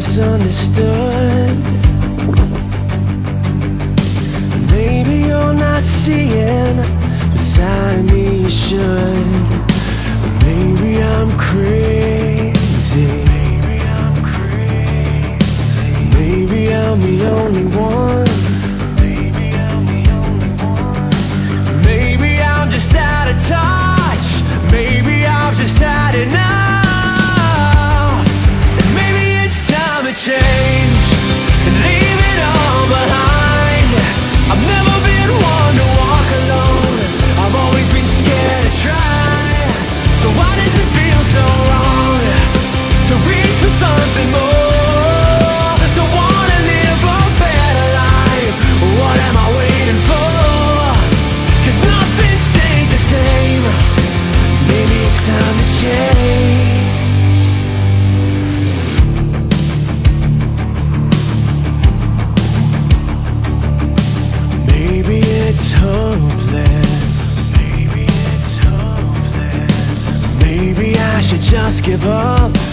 misunderstood. Maybe you're not seeing the side of me you should. Maybe I'm crazy. Maybe I'm the only one it's hopeless. Maybe it's hopeless. Maybe I should just give up.